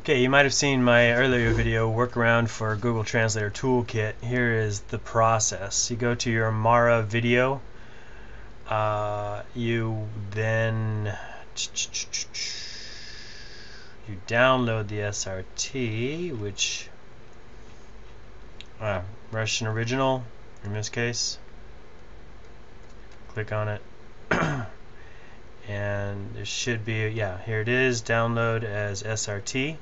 Okay, you might have seen my earlier video workaround for Google Translator Toolkit. Here is the process. You go to your Amara video. Uh, you then you download the SRT, which uh, Russian original in this case. Click on it. and there should be, yeah, here it is, download as SRT.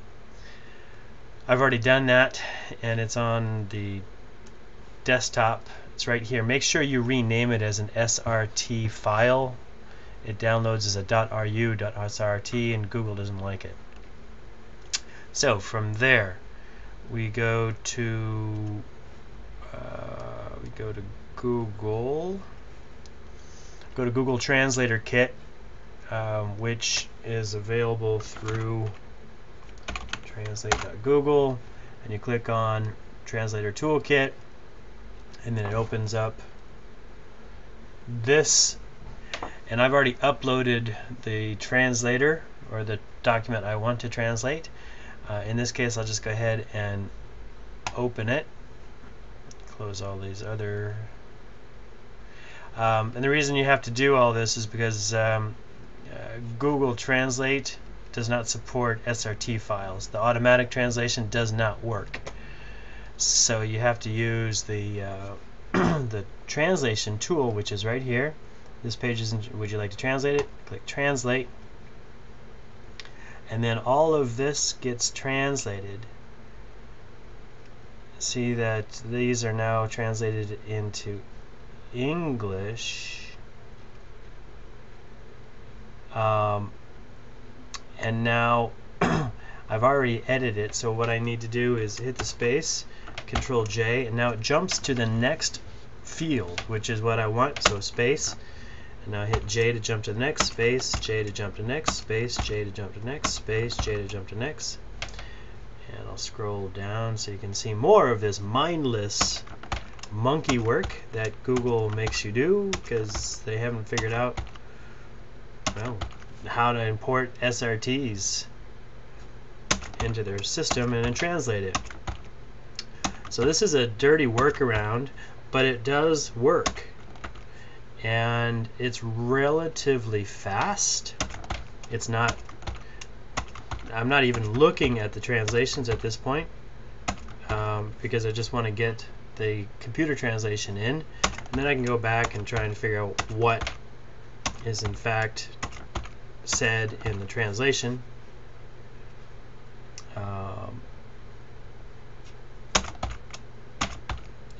I've already done that and it's on the desktop. It's right here. Make sure you rename it as an SRT file. It downloads as a .ru .srt and Google doesn't like it. So from there we go to uh, we go to Google. Go to Google Translator Kit um, which is available through translate.google and you click on translator toolkit and then it opens up this. And I've already uploaded the translator or the document I want to translate. Uh, in this case I'll just go ahead and open it. Close all these other. Um, and the reason you have to do all this is because um, uh, Google Translate does not support SRT files. The automatic translation does not work. So you have to use the uh, the translation tool, which is right here. This page is. Would you like to translate it? Click Translate, and then all of this gets translated. See that these are now translated into English. Um, and now I've already edited it so what I need to do is hit the space control J and now it jumps to the next field which is what I want so space. And now hit J to jump to the next space J to jump to next space J to jump to next space J to jump to next. And I'll scroll down so you can see more of this mindless monkey work that Google makes you do because they haven't figured out well how to import SRTs into their system and then translate it. So this is a dirty workaround, but it does work. And it's relatively fast. It's not, I'm not even looking at the translations at this point um, because I just want to get the computer translation in and then I can go back and try and figure out what is in fact said in the translation. Um,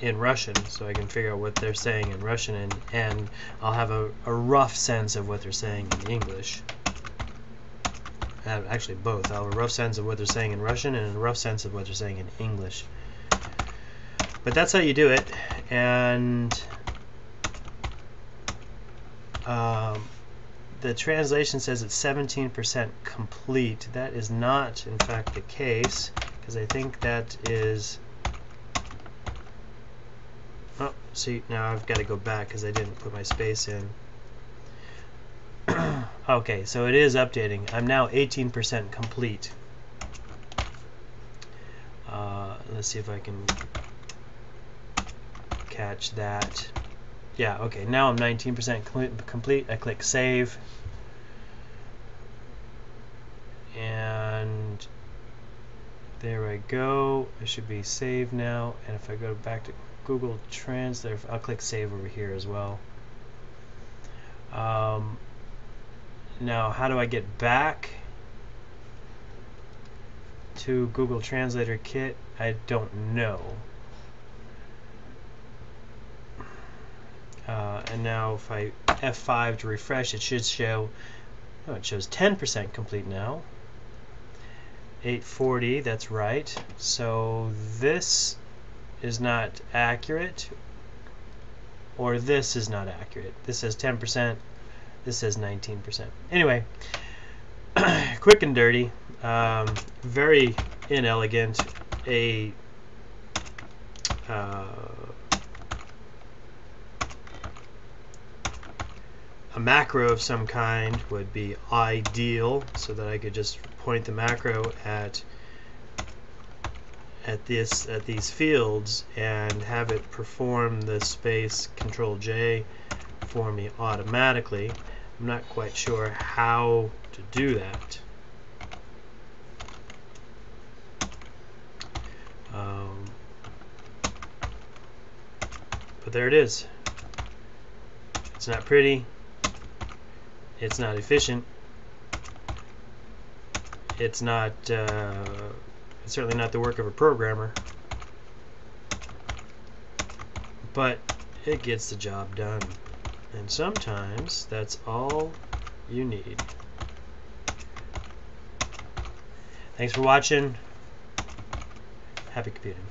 in Russian, so I can figure out what they're saying in Russian, and, and I'll have a, a rough sense of what they're saying in English. Uh, actually, both. I'll have a rough sense of what they're saying in Russian and a rough sense of what they're saying in English. But that's how you do it, and um, the translation says it's 17% complete. That is not, in fact, the case, because I think that is... Oh, see, now I've got to go back because I didn't put my space in. okay, so it is updating. I'm now 18% complete. Uh, let's see if I can catch that. Yeah, okay, now I'm 19% complete. I click Save. And there I go. It should be saved now. And if I go back to Google Translate, I'll click Save over here as well. Um, now, how do I get back to Google Translator Kit? I don't know. Uh, and now if I F5 to refresh, it should show, oh, it shows 10% complete now. 840, that's right. So this is not accurate, or this is not accurate. This says 10%, this says 19%. Anyway, quick and dirty, um, very inelegant, a uh, a macro of some kind would be ideal so that I could just point the macro at at this at these fields and have it perform the space control J for me automatically. I'm not quite sure how to do that. Um, but there it is. It's not pretty. It's not efficient. It's not, uh, it's certainly not the work of a programmer. But it gets the job done. And sometimes that's all you need. Thanks for watching. Happy computing.